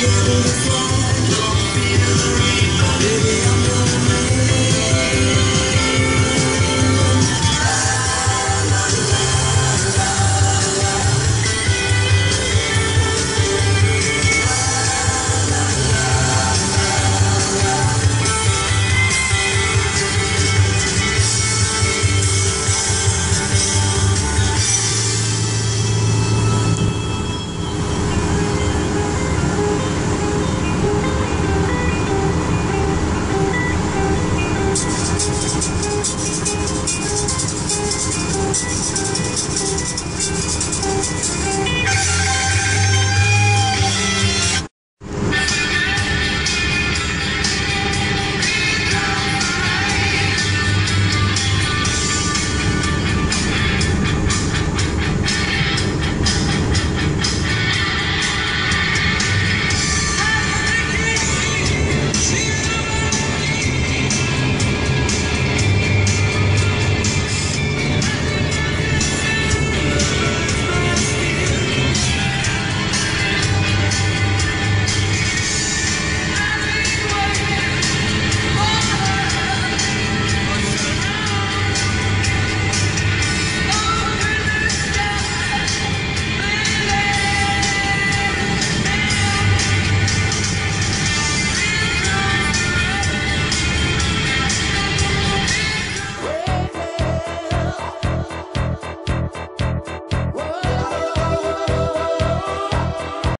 Baby, I'm